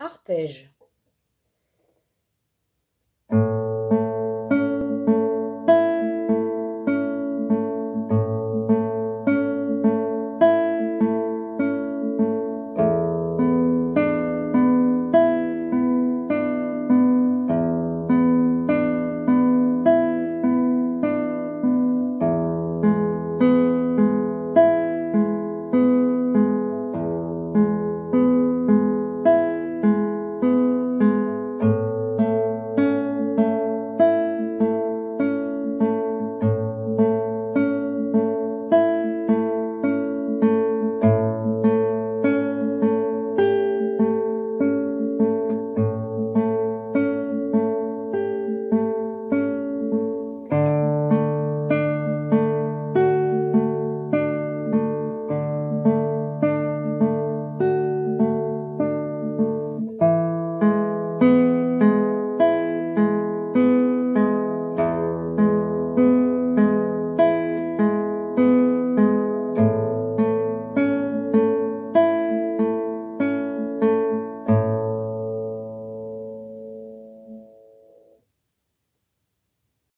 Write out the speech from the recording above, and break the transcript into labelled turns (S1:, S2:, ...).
S1: Arpège.